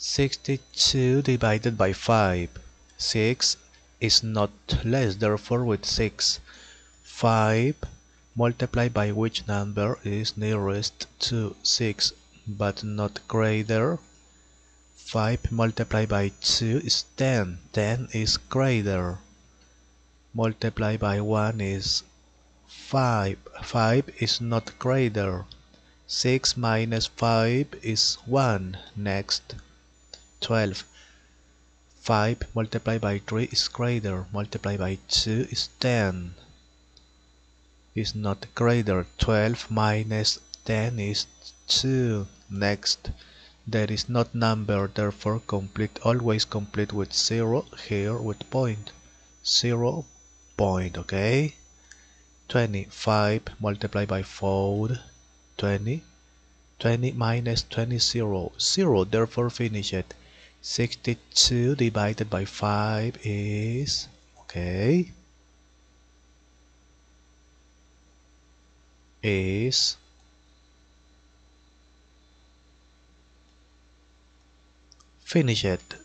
62 divided by 5. 6 is not less, therefore with 6. 5 multiplied by which number is nearest to 6 but not greater. 5 multiplied by 2 is 10. 10 is greater. Multiplied by 1 is 5. 5 is not greater. 6 minus 5 is 1. Next. 12. 5 multiplied by 3 is greater. Multiplied by 2 is 10. Is not greater. 12 minus 10 is 2. Next. There is not number, therefore complete, always complete with 0, here with point. 0, point, okay? 25 multiplied by 4, 20. 20 minus 20, 0. 0, therefore finish it. 62 divided by 5 is okay is finish it